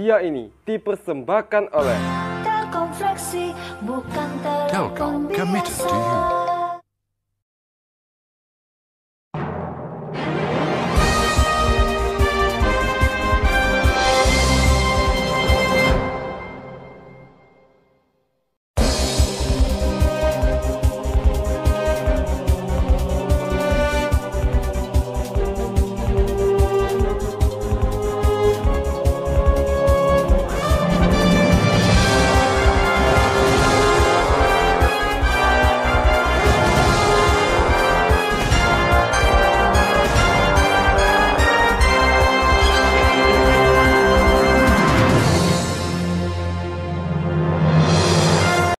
Hadiah ini dipersembahkan oleh Telkom Flexi bukan Telkom committed to you.